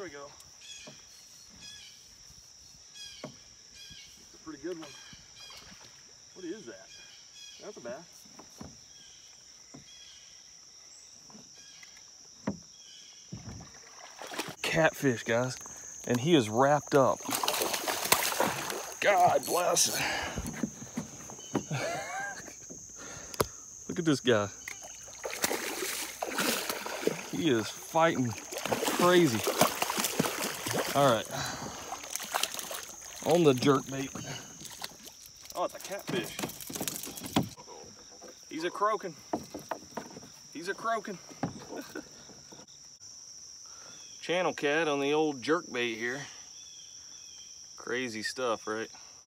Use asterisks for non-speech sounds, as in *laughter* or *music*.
There we go. It's a pretty good one. What is that? That's a bass. Catfish, guys. And he is wrapped up. God bless him. Look at this guy. He is fighting crazy. All right. On the jerk bait. Oh, it's a catfish. He's a croaking. He's a croaking. *laughs* Channel cat on the old jerk bait here. Crazy stuff, right?